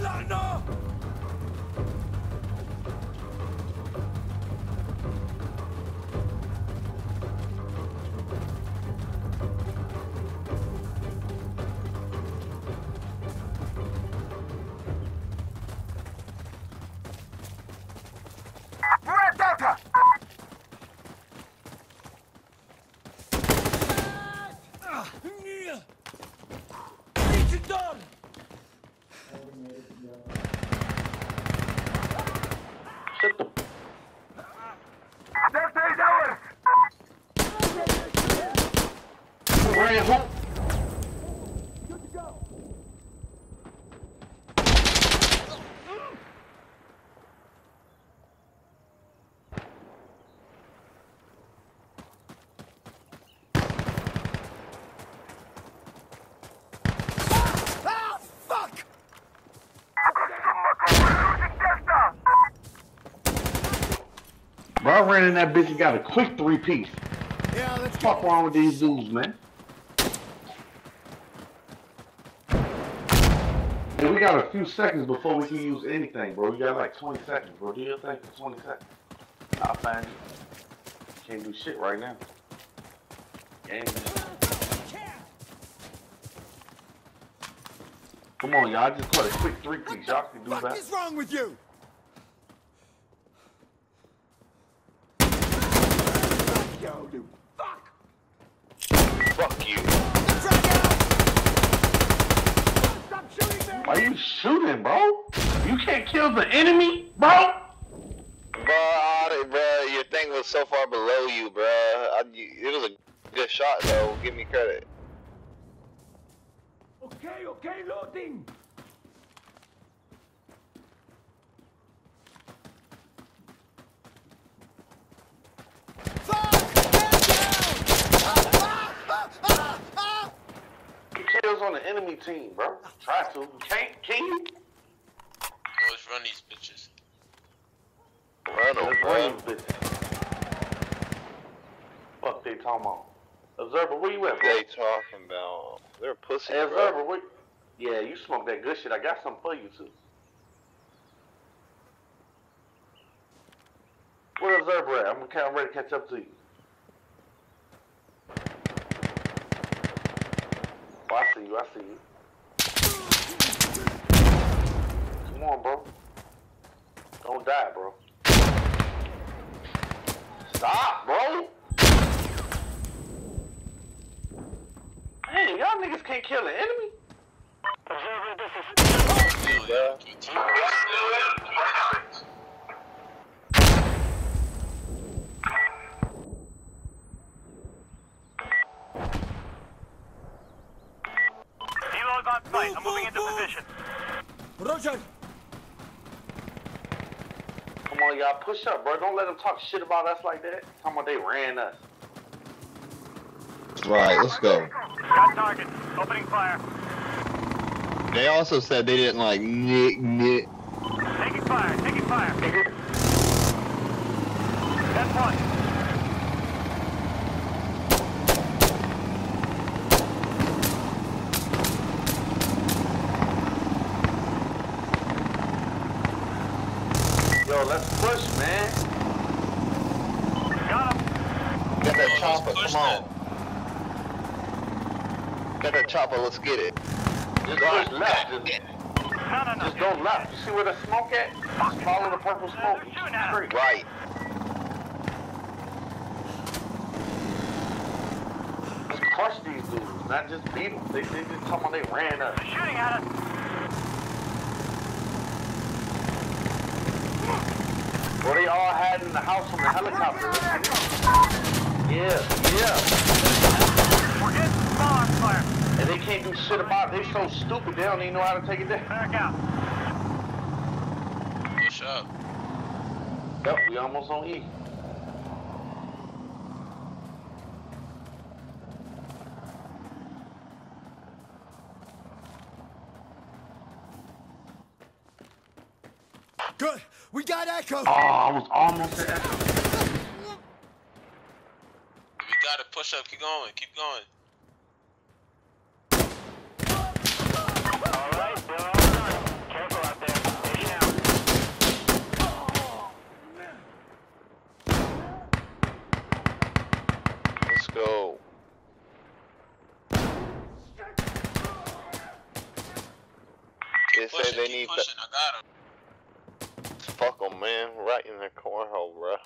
Solano! Ran home. Fuck! Losing Delta! Bro, I ran in that bitch and got a quick three piece. Yeah, let's Fuck wrong with these dudes, man? And we got a few seconds before we can use anything, bro. We got like 20 seconds, bro. Do your thing for 20 seconds. I'll find you. Can't do shit right now. Game. Come on, y'all. I just caught a quick three piece. Y'all can do What that. is wrong with you? Yo, you fuck! Fuck you. Frag out! Stop shooting me! Why you shooting, bro? You can't kill the enemy, bro? Bro, I, bro, your thing was so far below you, bro. I, you, it was a good shot, though. Give me credit. Okay, okay, loading! Kills on the enemy team, bro. Try to. Can't, can you? Let's run these bitches. Run, Let's run this bitch. Fuck they talking about. Observer, where you at, What bro? they talking about? They're pussy, Hey. Observer, where? Yeah, you smoke that good shit. I got something for you, too. Where Observer at? I'm kind of ready to catch up to you. Oh, I see you. I see you. Come on, bro. Don't die, bro. Stop, bro. Hey, y'all niggas can't kill an enemy. bro. Helo's on site. I'm moving into position. Roger! Come on, y'all, push up, bro. Don't let them talk shit about us like that. Talking about they ran us. Right, let's go. Got target. Opening fire. They also said they didn't like nick nick. Taking fire. Taking fire. That's one. Yo, let's push, man. Got him. Got that chopper, come on. Got that chopper, let's get it. Just push left. Just, No, no, no. just go left. You see where the smoke at? Just follow the purple smoke. They're shooting at us. Straight. Right. Just crush these dudes, not just beat them. They, they just come on, they ran up. They're shooting at us. Well, they all had in the house from the helicopter. Yeah, yeah. We're getting some small arms fire. And they can't do shit about it. They so stupid, they don't even know how to take it down. Back out. Push up. Yep, we almost on E. Good! We got Echo! Oh, I was almost at Echo. We up. Keep going. Keep going. All right, they're all done. Careful out keep need pushing. I got him. to fuck them, man. Right in their cornhole, bro.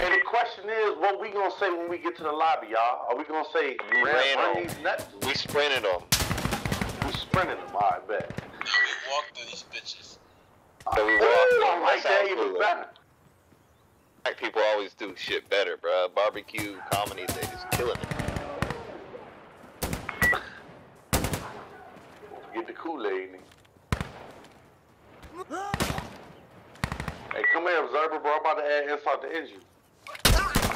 And the question is, what we gonna say when we get to the lobby, y'all? Are we gonna say, We "Ram, ran run on. these nuts? We sprinted them. We sprinting them, all right, bet. Now we walk through these bitches. So we Ooh, walked I them. like That that even cool. better. Black people always do shit better, bro. Barbecue comedy, they just killing it. Get the Kool-Aid. Hey, come here, observer, bro. I'm about to add insult to injury.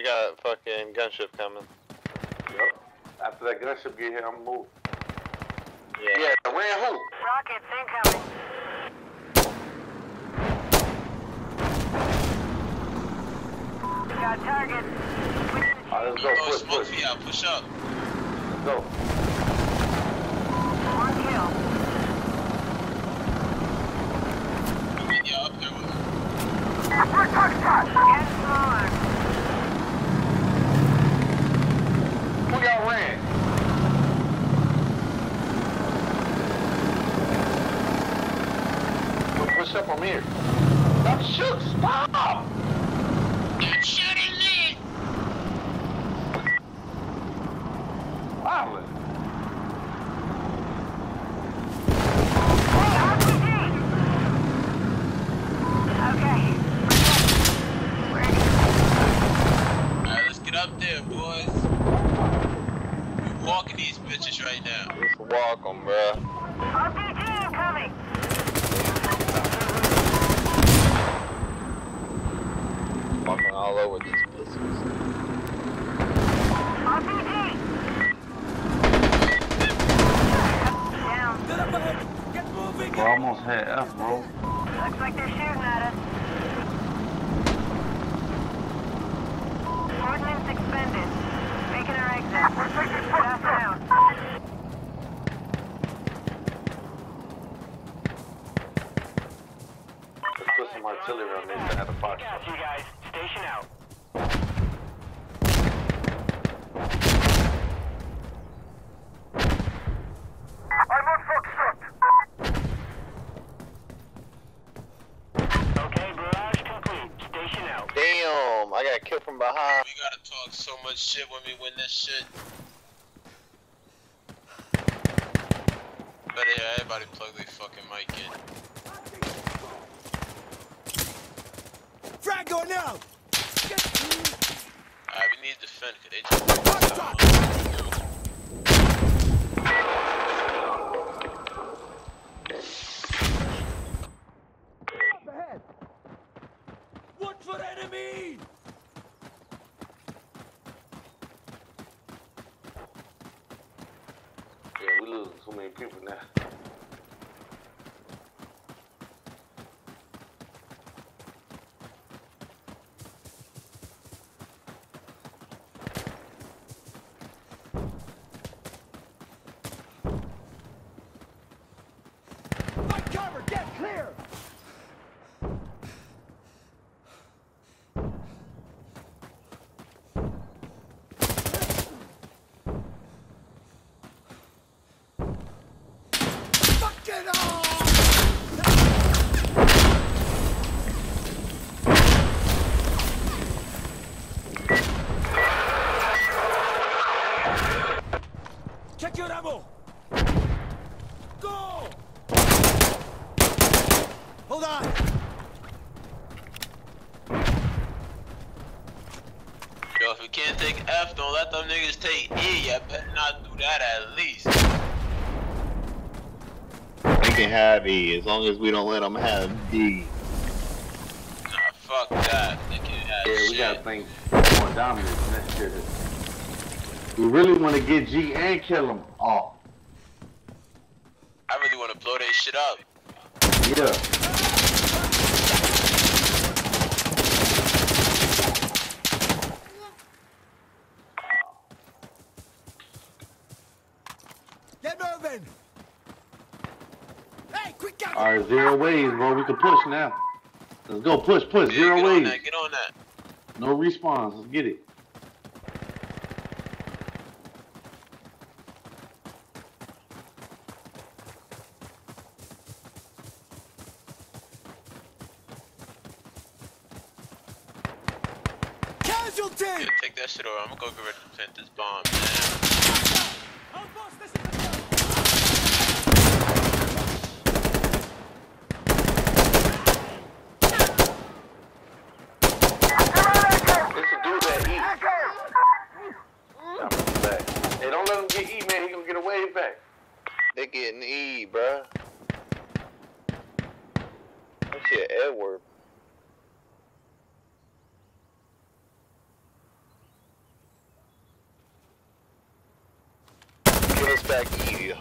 We got fucking gunship coming. Yep. After that gunship get here, I'm moving. Yeah. Yeah, ran who? Rockets incoming. Got targets. All right, let's go. Oh, Push, smoke push. me out. Push up. Let's go. One kill. We need y'all up there with me. Get smaller. Who y'all ran? Yo, Push up on here. Stop shoot! Stop! You're shooting me. Violent. Okay. Alright, let's get up there, boys. We walking these bitches right now. Just walk them, bro. RPG incoming. Walking all over these pussies. RPG. Down. They're up ahead! Get moving! Bro, I almost had F, bro. Looks like they're shooting at us. Ordnance expended. Making our exit. Pass down. Let's put some artillery on this to have a box. you guys. Station out. I'm on Foxtrot. Okay, barrage complete. Station out. Damn, I got killed from behind. We gotta talk so much shit when we win this shit. Better hear everybody plug their fucking mic in. Frag going now! Alright, we need to defend, cause they just Watch for enemy! Yeah, we losing so many people now. Fight cover! Get clear! Fucking on! Check your ammo! Go! Hold on! Yo, if we can't take F, don't let them niggas take E. You better not do that at least. They can have E as long as we don't let them have D. Nah, fuck that. They can add Yeah, shit. we gotta think more dominant than that shit. We really want to get G and kill them off. I really want to blow that shit up. Yeah. Get moving. Hey, quick gun. All right, zero waves, bro. We can push now. Let's go, push, push. Yeah, Zero get on waves. that. Get on that. No response. Let's get it. Casualty. Yeah, take that shit over. I'm gonna go get ready to plant this bomb. Man. Oh, boss, this is the It's a dude that eat. Stop him back. Hey, don't let him get E, man. He gonna get a wave back. They getting E, bruh. That shit, Edward. Give us back E.